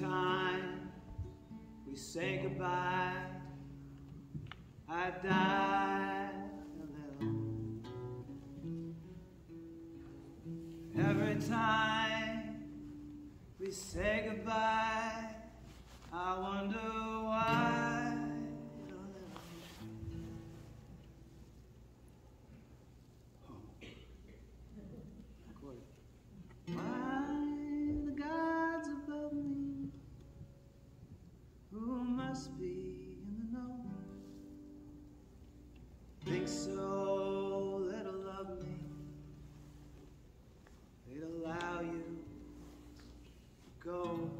time we say goodbye, I die a little. Every time we say goodbye, I wonder. So little love me, they'd allow you to go.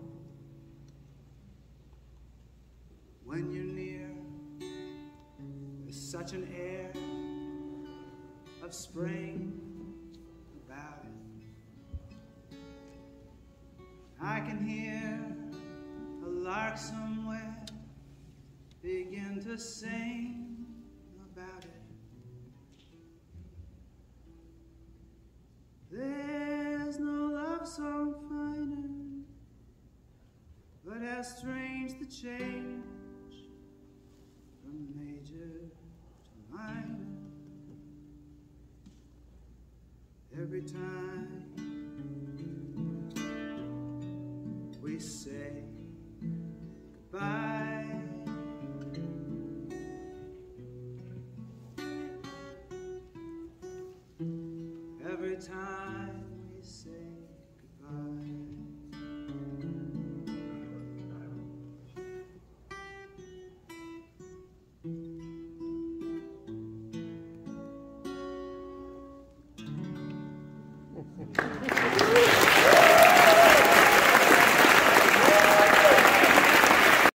When you're near, there's such an air of spring about it. I can hear a lark somewhere begin to sing how strange the change from major to minor. Every time we say goodbye. Every time Amen.